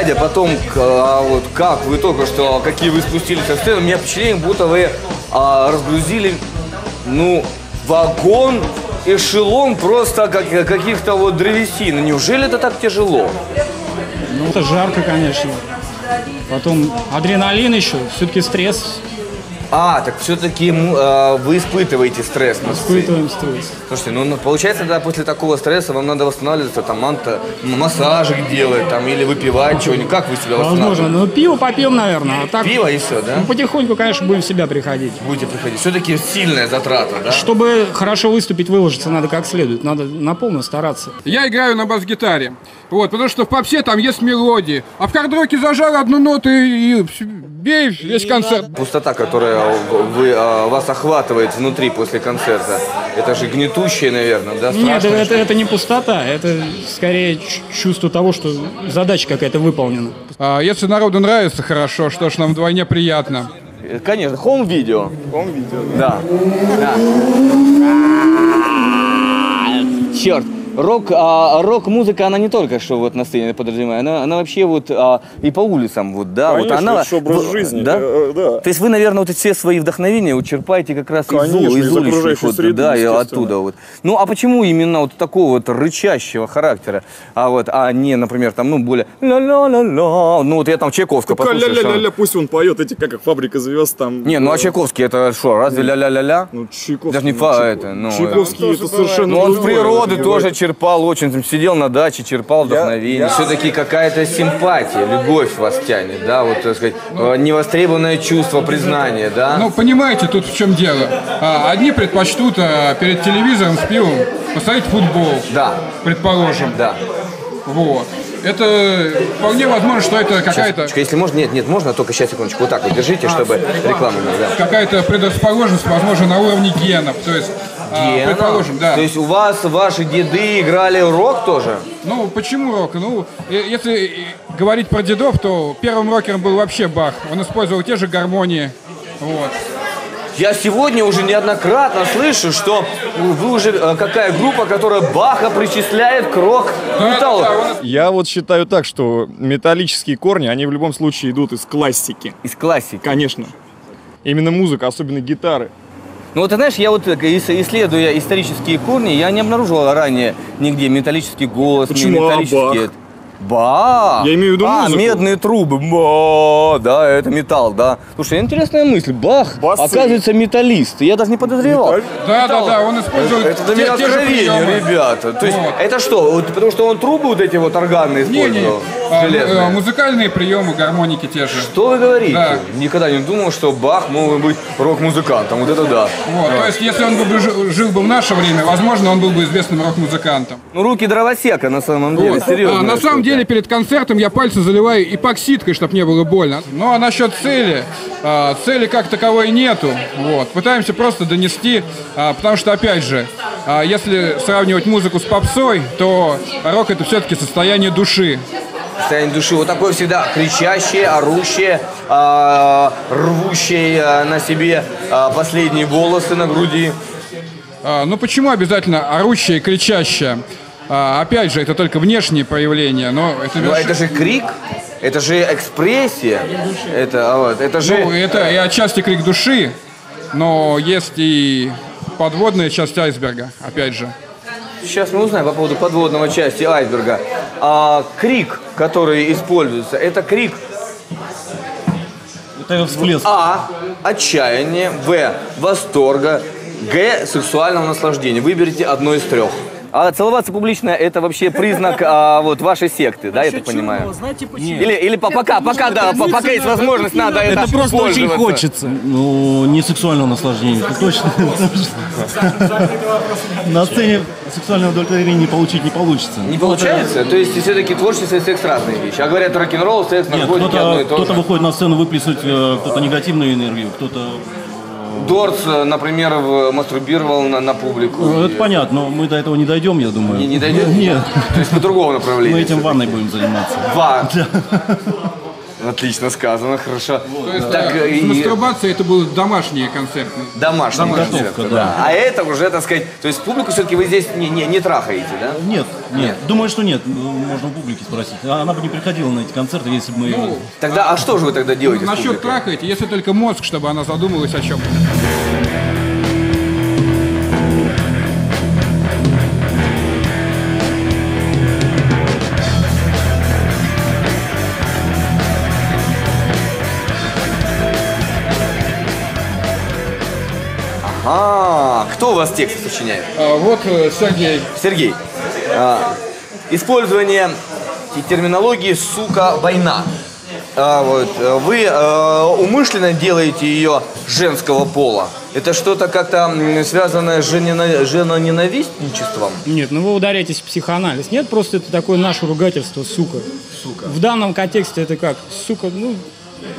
Глядя потом, а, вот как вы только что, какие вы спустились со сцены, у меня впечатление, будто вы а, разгрузили, ну, вагон, эшелон просто как, каких-то вот древесин. Неужели это так тяжело? Ну, это жарко, конечно. Потом адреналин еще, все-таки стресс. А, так все-таки вы испытываете стресс на сцене. Испытываем стресс. Слушайте, ну ну, получается, да, после такого стресса вам надо восстанавливаться, там, манта, массажик делать, там, или выпивать чего-нибудь. Как вы себя Возможно. восстанавливаете? Ну, пиво попьем, наверное. А так, Пиво и все, да? ну, потихоньку, конечно, будем в себя приходить. Будете приходить. Все-таки сильная затрата, да? Чтобы хорошо выступить, выложиться надо как следует. Надо на полную стараться. Я играю на бас-гитаре. Вот, потому что в попсе там есть мелодии. А в хард-роке зажал одну ноту и бей весь концерт. Пустота, которая вы, а, вас охватывает внутри после концерта, это же гнетущее, наверное, да? Нет, это, что- это не пустота, это скорее чувство того, что задача какая-то выполнена. А, если народу нравится хорошо, что ж, нам вдвойне приятно. Конечно, home video. Home video. Да. да. Черт. Рок, а, рок-музыка, она не только что вот на сцене подразумевает, она, она вообще вот а, и по улицам, вот, да, вот Конечно, она. это образ в- жизни, да? э, э, да. То есть вы, наверное, вот все свои вдохновения вот черпаете как раз из, Конечно, ул- из из уличных, вот, среды, да, и оттуда вот. Ну, а почему именно вот такого вот рычащего характера, а вот, а не, например, там, ну, более ла-ла-ла-ла, ну, вот я там Чайковского Только послушаю, ля-ля-ля-ля, пусть он поет эти, как их фабрика звезд там. Не, ну а Чайковский это что, разве ля-ля-ля-ля? Ну, Чайковский. Даже не ну, фа это, ну, Чайковский это совершенно Ну, он с природы тоже черпал очень, сидел на даче, черпал вдохновение. Все-таки какая-то симпатия, любовь вас тянет, да, вот, так сказать, э, невостребованное чувство признания, да? Ну, понимаете, тут в чем дело. А, одни предпочтут а, перед телевизором с пивом посмотреть футбол, да, предположим. да. Вот. Это вполне возможно, что это какая-то Если можно, нет, нет, можно, только сейчас, секундочку, вот так вот держите, чтобы реклама не да. какая-то предрасположенность, возможно, на уровне генов. То есть, а, Гена? предположим, да. То есть у вас ваши деды играли рок тоже? Ну, почему рок? Ну, э, если э, говорить про дедов, то первым рокером был вообще Бах. Он использовал те же гармонии. Вот. Я сегодня уже неоднократно слышу, что вы уже э, какая группа, которая Баха причисляет к рок-металлу. Я вот считаю так, что металлические корни, они в любом случае идут из классики. Из классики. Конечно. Именно музыка, особенно гитары. Ну вот ты знаешь, я вот э, ис- исследуя исторические корни, я не обнаружил ранее нигде металлический голос, не Почему? А металлические. Ба! Я имею в виду А, музыку. медные трубы. Ба! Да, это металл, да. Слушай, интересная мысль. Бах, Басы. оказывается, металлист. Я даже не подозревал. Металл. Да, да, да, он использует Это для те, меня те же откровение, ребята. То есть Вот. это что? Вот потому что он трубы вот эти вот органные Не, не, использовал? а, э, музыкальные приемы, гармоники те же. Что вы говорите? Да. Никогда не думал, что Бах мог быть рок-музыкантом. Вот это да. Вот, то есть, если он бы жил, жил бы в наше время, возможно, он был бы известным рок-музыкантом. Ну, руки дровосека на самом деле. Вот. Серьезно. А, на самом деле, перед концертом я пальцы заливаю эпоксидкой, чтобы не было больно. Ну, а насчет цели, а, цели как таковой нету. Вот. Пытаемся просто донести, а, потому что, опять же, а, если сравнивать музыку с попсой, то рок это все-таки состояние души. Состояние души. Вот такое всегда кричащее, орущее, рвущее на себе последние волосы на груди. А, ну почему обязательно орущее и кричащее? А, опять же, это только внешние проявления, но это, Но верш- это же крик, это же экспрессия. Это, а, вот, это же... ну, это и отчасти крик души, но есть и подводная часть айсберга, опять же. Сейчас мы узнаем по поводу подводного части айсберга. А, крик, который используется, это крик Это всплеск. А. Отчаяние. В. Восторга. Г. Сексуального наслаждения. Выберите одно из трех. А целоваться публично это вообще признак а, вот вашей секты, да, я так понимаю? Знаете почему? Или, или по- пока, пока, да, по- пока есть возможность, надо это Это просто очень пользоваться. хочется. Ну, не сексуального наслаждения, это точно. На сцене сексуальное удовлетворение получить не получится. Не получается? То есть все-таки творчество и секс разные вещи. А говорят, рок-н-ролл, секс, Нет, наркотики одно и кто-то то кто же. выходит на сцену выплеснуть э, кто-то негативную энергию, кто-то... Дорс, э, например, в- мастурбировал на, на публику. Ну, И- это понятно, но мы до этого не дойдем, я думаю. Не, не дойдет? Нет, То есть по другому направлению. мы этим ванной будем заниматься. Два. Отлично сказано, хорошо. То есть, Так, да, и- мастурбация это будут домашние концерты. Домашний Домашний, концерт, да. да. А это уже, так сказать, то есть публику все-таки вы здесь не, не, не трахаете, да? Нет, нет, думаю, что нет. Ну, Можно у публики спросить. А Она бы не приходила на эти концерты, если бы мы... Ну, Тогда, а что же вы тогда делаете с насчет трахаете, если только мозг, чтобы она задумалась о чем-то. А, кто у вас тексты сочиняет? А, вот э, Сергей. Сергей, а, использование те- терминологии «сука, война». А, вот, э, вы э, умышленно делаете ее женского пола. Это что-то как-то связанное с женено- женоненавистничеством? Нет, ну вы ударяетесь в психоанализ. Нет, просто это такое наше ругательство, сука. Сука. В данном контексте это как? Сука, ну,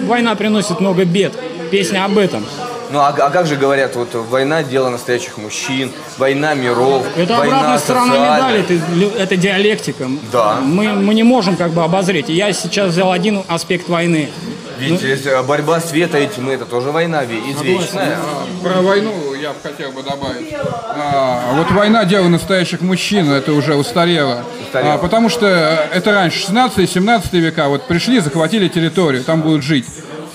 война приносит много бед. Песня об этом. Ну а, а как же говорят, вот война дело настоящих мужчин, война миров, Это война обратная сторона медали, это, это диалектика. Да. Мы, мы не можем как бы обозреть. Я сейчас взял один аспект войны. Ведь э, борьба света и тьмы это тоже война ве- извечная. А, Про войну я бы хотел бы добавить. А, вот война дело настоящих мужчин, это уже устарело. Устарело. А, потому что э, это раньше, 16-17 века, вот пришли, захватили территорию, там будут жить.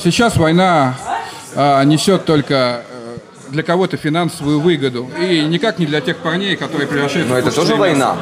Сейчас война а, несет только э, для кого-то финансовую выгоду. И никак не для тех парней, которые превращаются Но в это тоже пустые война.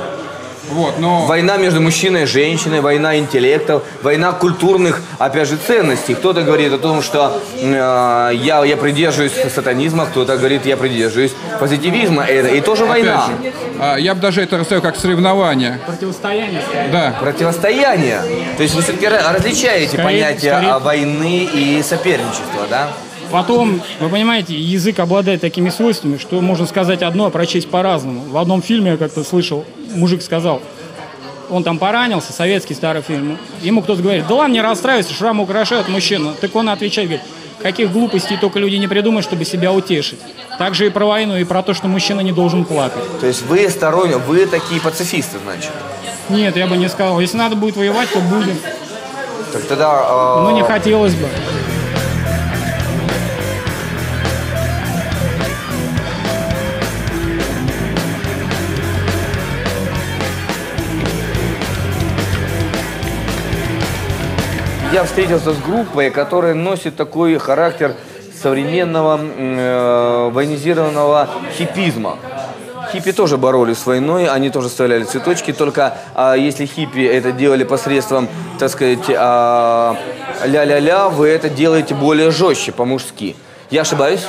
Вот, но... Война между мужчиной и женщиной, война интеллектов, война культурных, опять же, ценностей. Кто-то говорит о том, что э, я, я придерживаюсь сатанизма, кто-то говорит, я придерживаюсь позитивизма. Это и тоже Опять война. же, а, я бы даже это расставил как соревнование. Противостояние. Да. Противостояние. То есть вы все-таки различаете Скорее- понятие скорее- войны и соперничества, да? Потом, вы понимаете, язык обладает такими свойствами, что можно сказать одно, а прочесть по-разному. В одном фильме я как-то слышал, мужик сказал, он там поранился, советский старый фильм. Ему кто-то говорит, да ладно, не расстраивайся, шрамы украшают мужчину. Так он отвечает, говорит, каких глупостей только люди не придумают, чтобы себя утешить. Так же и про войну, и про то, что мужчина не должен плакать. То есть вы сторонние, вы такие пацифисты, значит. Нет, я бы не сказал. Если надо будет воевать, то будем. Так тогда... э, Но не хотелось бы. Я встретился с группой, которая носит такой характер современного э, военизированного хиппизма. Хиппи тоже боролись с войной, они тоже вставляли цветочки, только а, если хиппи это делали посредством, так сказать, а, ля-ля-ля, вы это делаете более жестче, по-мужски. Я ошибаюсь?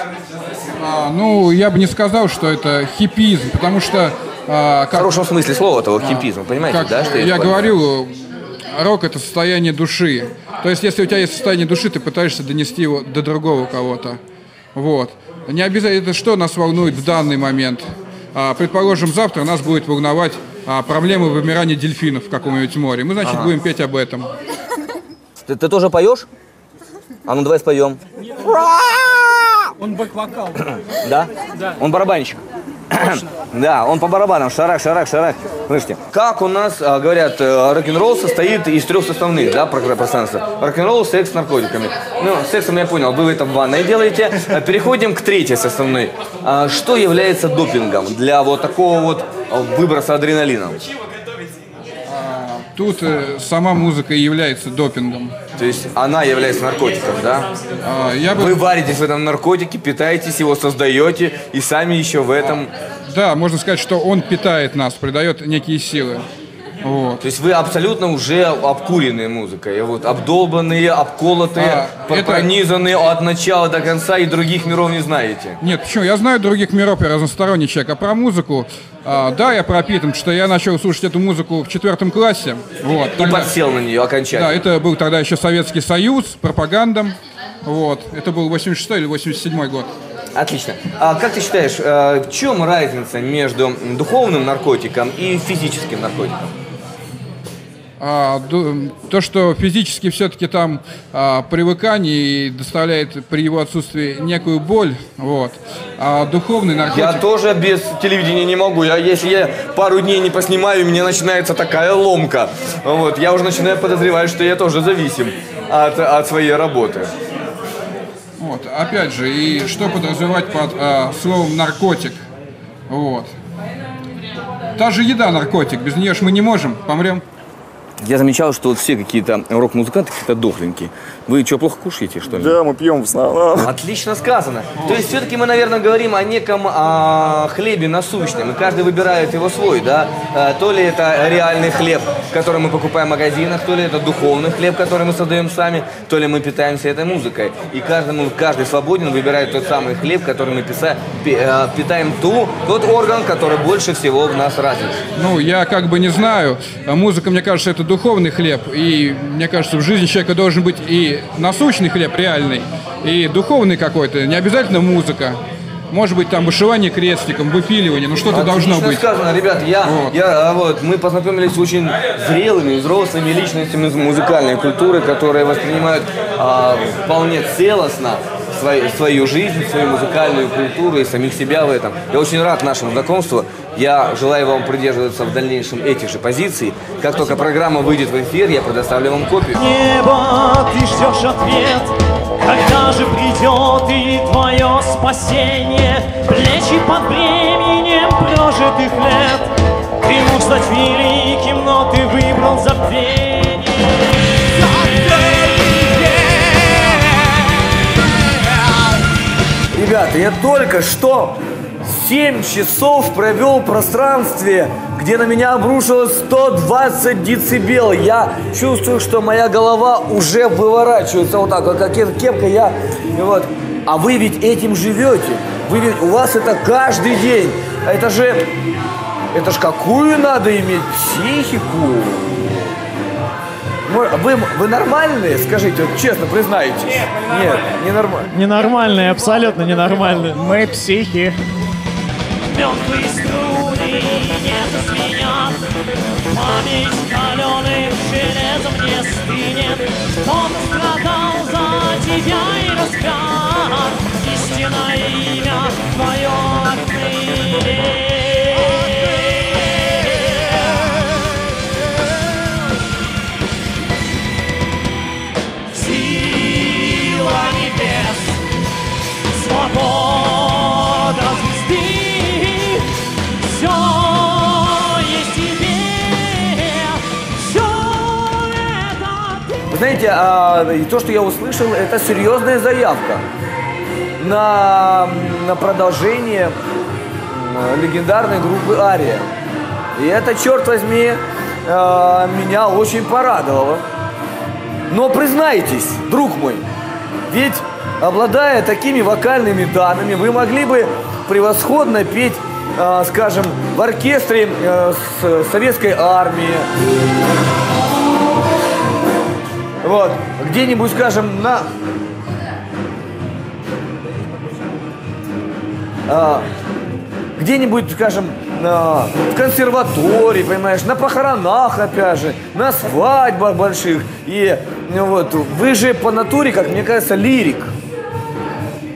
А, ну, я бы не сказал, что это хиппизм, потому что... а, В как, хорошем смысле слова этого хиппизма, понимаете, как да? Что я это? говорю, рок это состояние души. То есть, если у тебя есть состояние души, ты пытаешься донести его до другого кого-то. Вот. Не обязательно, это что нас волнует в данный момент. А, предположим, завтра нас будет волновать а, проблемы вымирания дельфинов в каком-нибудь море. Мы, значит, будем петь об этом. Ты, ты тоже поешь? А ну давай споем. Он бэк-вокал. Да? Да. Он барабанщик. Да, он по барабанам, шарах, шарах, шарах. Слышите, как у нас, а, говорят, э, рок-н-ролл состоит из трех составных, да, про- пространства. Рок-н-ролл, секс с наркотиками. Ну, сексом я понял, вы это в ванной делаете. А Переходим к третьей составной. А, Что является допингом для вот такого вот выброса адреналина? Тут э, сама музыка и является допингом. То есть она является наркотиком, да? А, я бы... Вы варитесь в этом наркотике, питаетесь его, создаете и сами еще в этом... Да, можно сказать, что он питает нас, придает некие силы. Вот. То есть вы абсолютно уже обкуренные музыкой, вот обдолбанные, обколотые, А, это- пронизанные от начала до конца и других миров не знаете. Нет, почему? Я знаю других миров, я разносторонний человек. А про музыку, а, да, я пропитан, потому что я начал слушать эту музыку в четвертом классе. Вот. И Тогда- подсел на нее окончательно. Да, это был тогда еще Советский Союз, пропаганда. Вот. Это был 86 или 87 год. Отлично. А как ты считаешь, э, в чем разница между духовным наркотиком и физическим наркотиком? А, то, что физически все-таки там а, привыкание и доставляет при его отсутствии некую боль, вот. А духовный наркотик... Я тоже без телевидения не могу. Я, если я пару дней не поснимаю, у меня начинается такая ломка. Вот, я уже начинаю подозревать, что я тоже зависим от, от своей работы. Вот, опять же, и что подразумевать под а, словом наркотик? Вот. Та же еда наркотик, без нее ж мы не можем, помрем. Я замечал, что вот все какие-то рок-музыканты какие-то дохленькие. Вы что, плохо кушаете, что ли? Да, мы пьем в основном. Отлично сказано. То есть все-таки мы, наверное, говорим о неком а, хлебе насущном, и каждый выбирает его свой, да? А, то ли это реальный хлеб, который мы покупаем в магазинах, то ли это духовный хлеб, который мы создаем сами, то ли мы питаемся этой музыкой. И каждому, каждый свободен выбирает тот самый хлеб, который мы писа- пи- а, питаем ту, тот орган, который больше всего в нас развит. Ну, я как бы не знаю. Музыка, мне кажется, это духовный хлеб. И мне кажется, в жизни человека должен быть и насущный хлеб реальный, и духовный какой-то. Не обязательно музыка. Может быть, там вышивание крестиком, выпиливание, ну что-то должно быть. сказано, ребят. Я, Вот. я, а, вот, мы познакомились с очень зрелыми, взрослыми личностями из музыкальной культуры, которые воспринимают а, вполне целостно свою, свою жизнь, свою музыкальную культуру и самих себя в этом. Я очень рад нашему знакомству. Я желаю вам придерживаться в дальнейшем этих же позиций. Как только программа выйдет в эфир, я предоставлю вам копию. Небо, ты ждешь ответ, когда же придет и твое спасение, плечи под бременем прожитых лет. Ты мог стать великим, но ты выбрал забвение. Ребята, я только что 7 часов провел в пространстве, где на меня обрушилось 120 децибел. Я чувствую, что моя голова уже выворачивается вот так, вот как кеп- кепка. Я, и вот. А вы ведь этим живете. Вы ведь, у вас это каждый день. А Это же, это ж какую надо иметь психику. Вы, вы нормальные? Скажите, вот честно, признайтесь. Нет, не нормально. Ненормальные, абсолютно ненормальные. Мы психи. Мертвые струны не зазвенят Память каленым железом не стынет Он страдал за тебя и распят Истинное имя твое Сила Вы знаете, а, то, что я услышал, это серьезная заявка на, на продолжение легендарной группы Ария. И это, черт возьми, а, меня очень порадовало. Но признайтесь, друг мой, ведь обладая такими вокальными данными, вы могли бы превосходно петь, а, скажем, в оркестре э, с советской армии, вот, где-нибудь, скажем, на... а, где-нибудь, скажем, на- в консерватории, понимаешь, на похоронах, опять же, на свадьбах больших. И ну, вот, вы же по натуре, как мне кажется, лирик.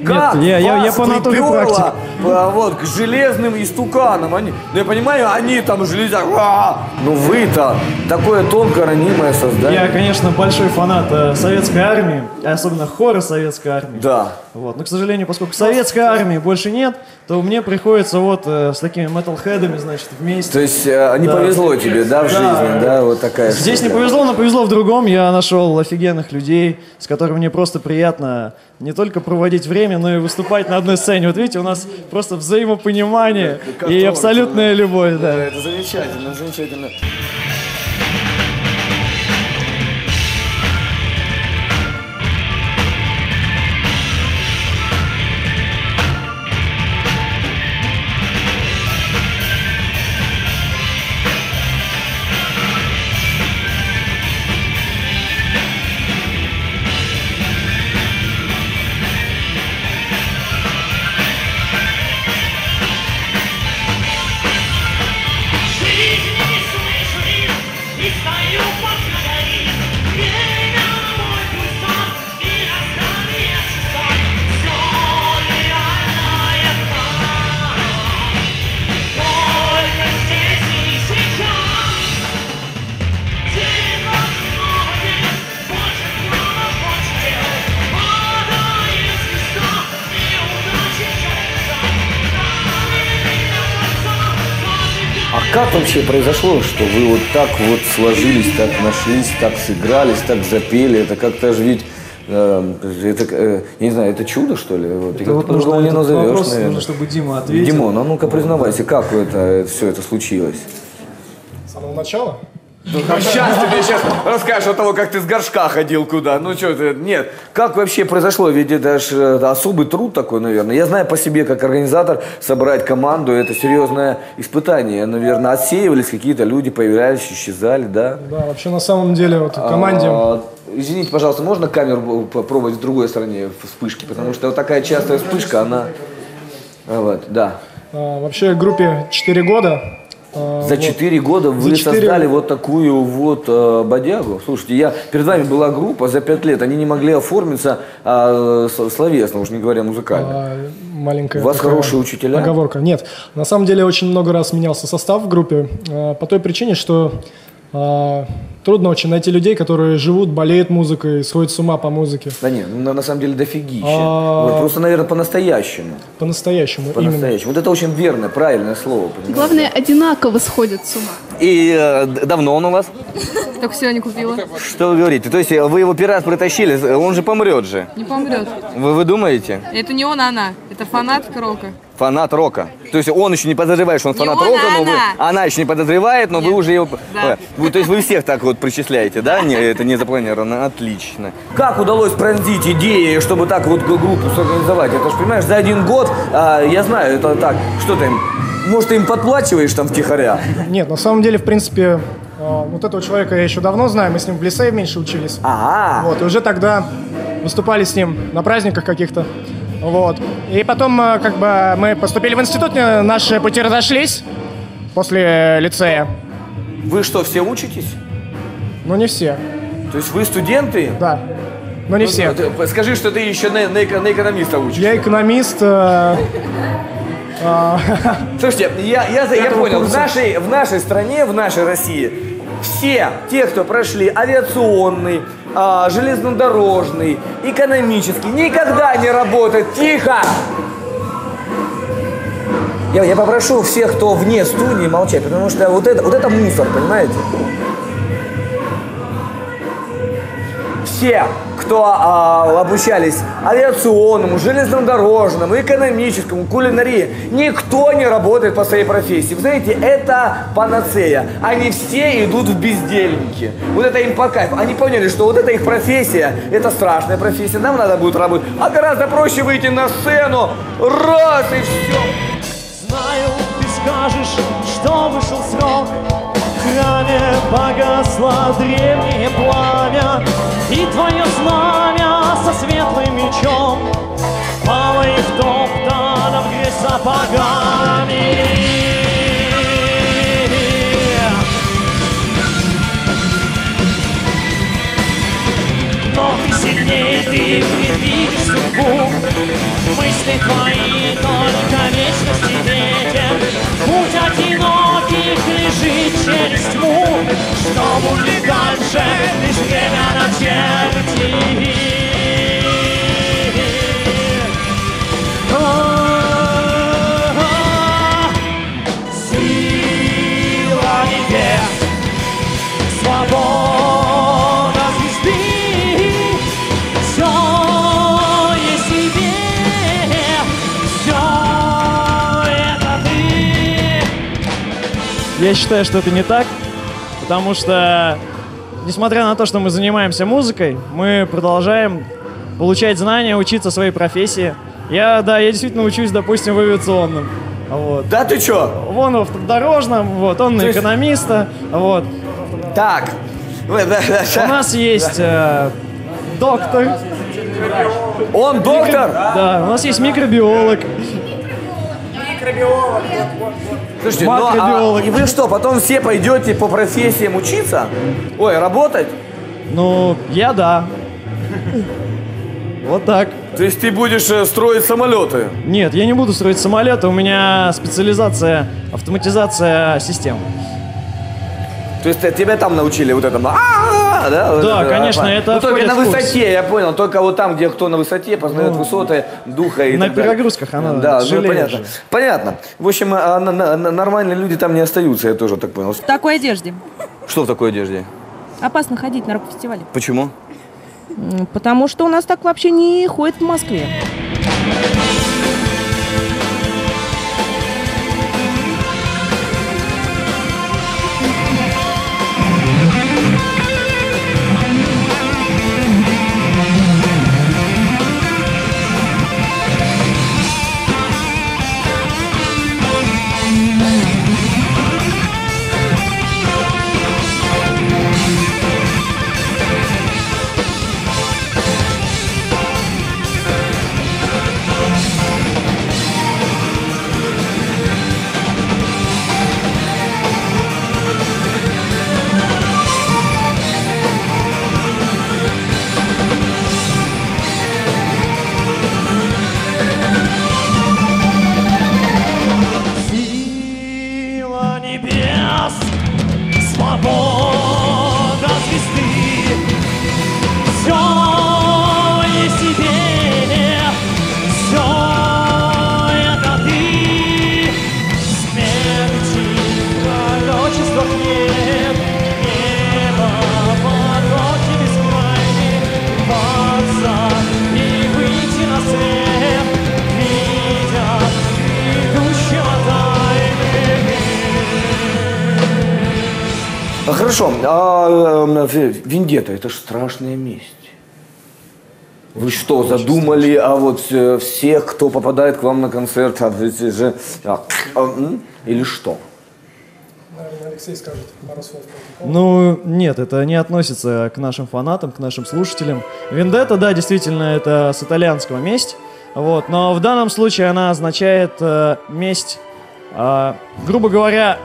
Как я- я- я вас по натуре практик. А, Вот, к железным истуканам. Они, ну, я понимаю, они там железяк. а, Но вы-то такое тонко ранимое создание. Я, конечно, большой фанат э, советской армии, особенно хора советской армии. Да. Вот. Но, к сожалению, поскольку советской армии больше нет, то мне приходится вот э, с такими металлхедами, значит, вместе. То есть э, не Да. повезло тебе, да, в Да. жизни, да, вот такая Здесь не штука. повезло, но повезло в другом. Я нашел офигенных людей, с которыми мне просто приятно не только проводить время, но и выступать на одной сцене. Вот видите, у нас просто взаимопонимание и абсолютная любовь. Да. Это замечательно, замечательно. Как вообще произошло, что вы вот так вот сложились, так нашлись, так сыгрались, так запели? Это как-то же ведь э, это, э, я не знаю, это чудо, что ли? Вот, Это вот нужно не назовешь, вопрос, наверное. нужно, чтобы Дима ответил. Димон, а ну-ка признавайся, как это, все это случилось? С самого начала? Сейчас тебе сейчас расскажешь о того, как ты с горшка ходил куда. Ну что ты, нет. Как вообще произошло? Ведь это же особый труд такой, наверное. Я знаю по себе, как организатор, собрать команду, это серьезное испытание. Наверное, отсеивались какие-то люди, появлялись, исчезали, да? Да, вообще на самом деле вот команде... А, извините, пожалуйста, можно камеру попробовать в другой стороне вспышки? Потому что вот такая частая вспышка, она... Вот, да. а, вообще группе 4 года. А, За вот. 4 года вы За четыре- создали вот такую вот э, бодягу. Слушайте, я перед вами была группа за 5 лет, они не могли оформиться с- словесно, уж не говоря музыкально. А, маленькая У вас хорошие учителя? Оговорка. Нет, на самом деле очень много раз менялся состав в группе а, по той причине, что трудно очень найти людей, которые живут, болеют музыкой, сходят с ума по музыке. Да нет, ну, на, на самом деле дофигища. А. Вот, просто, наверное, по-настоящему. По-настоящему. По-настоящему. Вот это очень верное, правильное слово. понимаете? Главное, одинаково сходят с ума. И э, давно он у вас? Только сегодня купила. Что вы говорите? То есть э, вы его первый раз притащили, э, он же помрет же. Не помрет. Вы, вы думаете? Это не он, а она. Это фанат рока. Фанат рока. То есть он еще не подозревает, что он Не фанат он, рока, а но вы, она. она еще не подозревает, но вы уже его... Да. Э, вы- то есть вы всех так вот причисляете, да? Не, это не запланировано. Отлично. Как удалось пронзить идеи, чтобы так вот группу сорганизовать? Это же, понимаешь, за один год, а, я знаю, это так, что ты им, может, ты им подплачиваешь там втихаря? Нет, на самом деле, в принципе, а, вот этого человека я еще давно знаю, мы с ним в лицее меньше учились. Ага. Вот, и уже тогда выступали с ним на праздниках каких-то. Вот. И потом, э, как бы, мы поступили в институт, э, наши пути разошлись после лицея. Вы что, все учитесь? Ну, не все. То есть вы студенты? Да. Но не Ну, все. ты- Скажи, что ты еще на, на на экономиста учишься. Я экономист. э, Слушайте, я, я, я понял, в нашей, в нашей стране, в нашей России, все те, кто прошли авиационный, а, железнодорожный, экономический, никогда не работают. Тихо! Я, я попрошу всех, кто вне студии, молчать, потому что вот это, вот это мусор, понимаете? Все, кто а, обучались авиационному, железнодорожному, экономическому, кулинарии, никто не работает по своей профессии. Вы знаете, это панацея. Они все идут в бездельники. Вот это им по кайфу. Они поняли, что вот эта их профессия, это страшная профессия, нам надо будет работать. А гораздо проще выйти на сцену, раз и все. Знаю, ты скажешь, что вышел срок храме погасло древнее пламя И твое знамя со светлым мечом Пало и втоптано в грязь сапогами Но ты сильнее, ты предвидишь судьбу. Мысли твои только вечности ветер. Путь одиноких лежит через тьму Что будет дальше, лишь время начертит Я считаю, что это не так, потому что, несмотря на то, что мы занимаемся музыкой, мы продолжаем получать знания, учиться своей профессии. Я, да, я действительно учусь, допустим, в авиационном. Вот. Да ты чё? Вон в автодорожном, вот, он на есть- экономиста, вот. Так. У нас есть э, доктор, Он доктор? да, у нас есть микробиолог. Слушайте, ну, а, и вы что, потом все пойдете по профессиям учиться? Ой, работать? Ну, я да. Вот так. То есть ты будешь э, строить самолеты? Нет, я не буду строить самолеты, у меня специализация автоматизация систем. То есть э, тебя там научили вот этому? Да, да? Вот Да, конечно, а, это Ну, только на высоте, я понял. Только вот там, где кто на высоте, познает Ну, высоты духа и на перегрузках оно Да, ну, понятно. же. Понятно. В общем, а, на- на- нормальные люди там не остаются, я тоже так понял. В такой одежде. Что в такой одежде? Опасно ходить на рок-фестивале. Почему? Потому что у нас так вообще не ходит в Москве. Хорошо. А, э, в- Вендетта, это же страшная месть. Вы что, задумали, а вот э, всех, кто попадает к вам на концерт, а, эти же, а, а, или что? Алексей скажет пару слов. Ну, нет, это не относится к нашим фанатам, к нашим слушателям. Вендетта, да, действительно, это с итальянского месть. Вот, но в данном случае она означает э, месть, э, грубо говоря,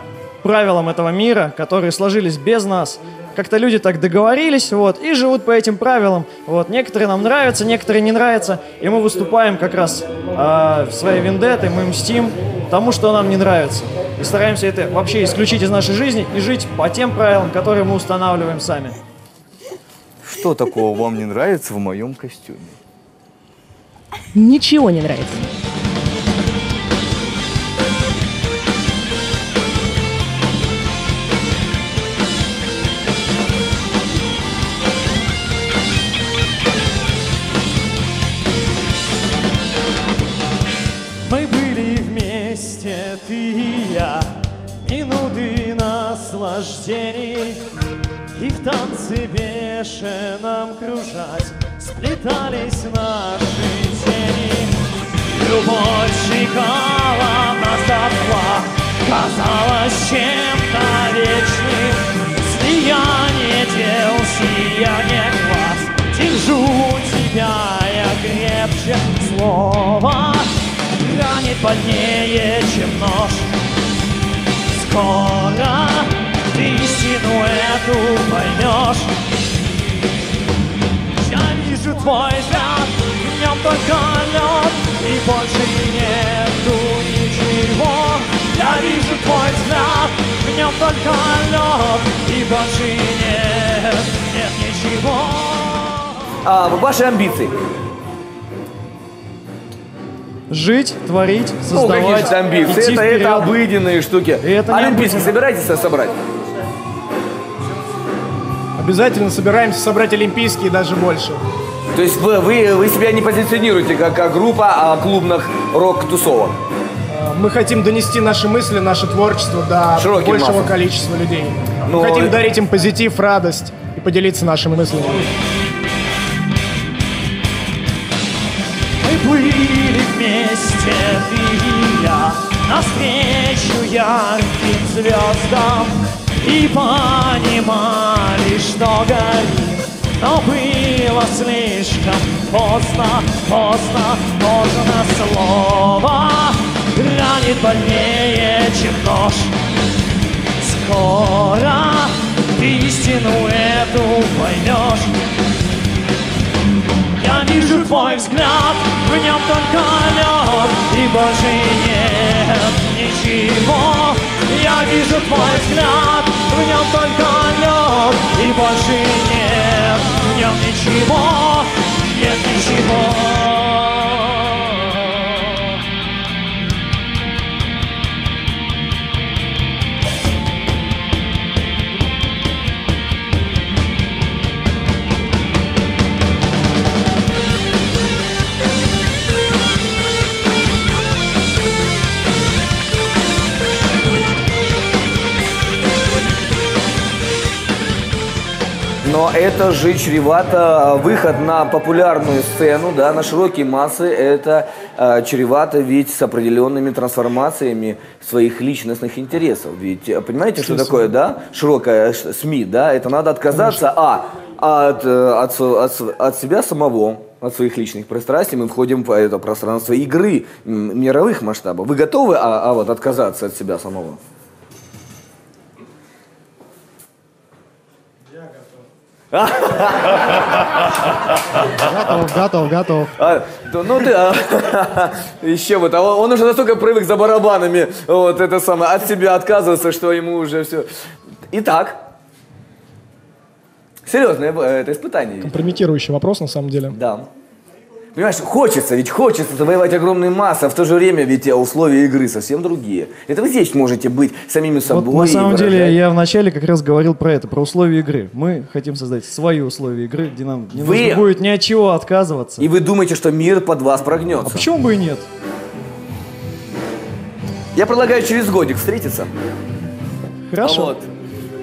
правилам этого мира, которые сложились без нас. Как-то люди так договорились, вот, и живут по этим правилам. Вот, некоторые нам нравятся, некоторые не нравятся, и мы выступаем как раз э, в своей вендеттой, мы мстим тому, что нам не нравится. И стараемся это вообще исключить из нашей жизни и жить по тем правилам, которые мы устанавливаем сами. Что такого вам не нравится в моем костюме? Ничего не нравится. Танце бешеном кружать Сплетались наши тени. Любовь сжигала нас дотла, Казалось чем-то вечным, Слияние дел, сияние глаз, Держу тебя я крепче. Слова Ранит больнее, чем нож. Скоро ты истину эту поймешь Я вижу твой взгляд, в нем только лед И больше нету ничего Я вижу твой взгляд, в нем только лед И больше нет, нет ничего А, ваши амбиции? Жить, творить, Ну, создавать, какие-то амбиции. идти Это, вперед. это обыденные штуки. это Олимпийский собираетесь собрать? Обязательно собираемся собрать олимпийские и даже больше. То есть вы, вы, вы себя не позиционируете как, как группа а, клубных рок-тусовок? Э, Мы хотим донести наши мысли, наше творчество до Широким большего массам. количества людей. Но- Мы хотим дарить им позитив, радость и поделиться нашими мыслями. Мы были вместе, ты и я, навстречу ярким звездам И понимали, что горим, но было слишком поздно, поздно, поздно. Слово Ранит больнее, чем нож. Скоро ты истину эту поймешь. Я вижу твой взгляд, в нем только лед И больше нет ничего. Я вижу твой взгляд, больше нет, нет ничего, нет ничего. Это же чревато, выход на популярную сцену, да, на широкие массы, это э, чревато ведь с определенными трансформациями своих личностных интересов. Ведь э, понимаете, что такое, да, широкая СМИ, да, это надо отказаться, а, от, э, от, от от себя самого, от своих личных пристрастий, мы входим в это пространство игры мировых масштабов. Вы готовы, а, а вот отказаться от себя самого? Готов, готов, готов. А, да, ну ты, а, еще вот, а он он уже настолько привык за барабанами, вот это самое, от себя отказываться, что ему уже все. Итак, серьезное э, это испытание. Компрометирующий вопрос на самом деле. Да. Понимаешь, хочется, ведь хочется завоевать огромные массы, а в то же время ведь э, условия игры совсем другие. Это вы здесь можете быть самими собой. Вот на самом деле выражать- я вначале как раз говорил про это, про условия игры. Мы хотим создать свои условия игры, где нам не Вы- нужно будет ни от чего отказываться. И вы думаете, что мир под вас прогнется. А почему бы и нет? Я предлагаю через годик встретиться. Хорошо. Вот.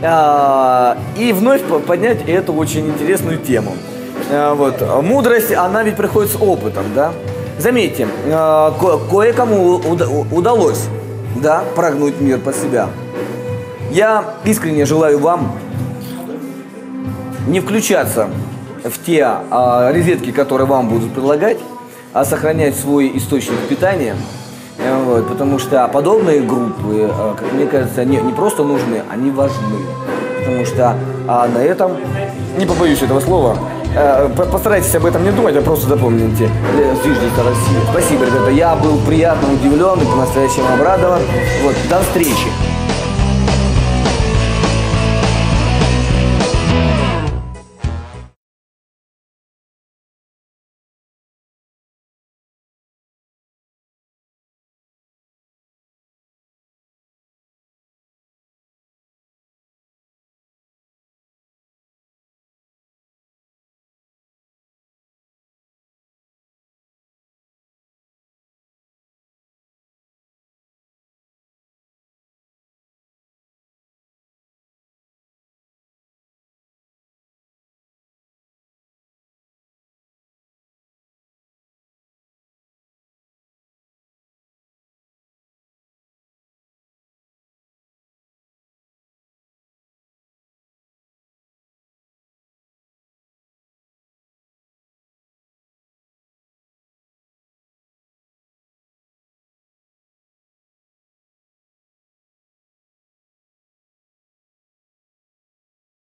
А, и вновь по- поднять эту очень интересную тему. А, вот. Мудрость, она ведь приходит с опытом, да? Заметьте, ко- кое-кому уда- удалось, да, прогнуть мир под себя. Я искренне желаю вам не включаться в те а, розетки, которые вам будут предлагать, а сохранять свой источник питания. Э, вот, потому что подобные группы, э, как мне кажется, не, не просто нужны, они важны. Потому что а, на этом, не побоюсь этого слова, э, по- постарайтесь об этом не думать, а просто запомните. э, Зиждется Россия. Спасибо, ребята. Я был приятно удивлен и по-настоящему обрадован. Вот, до встречи.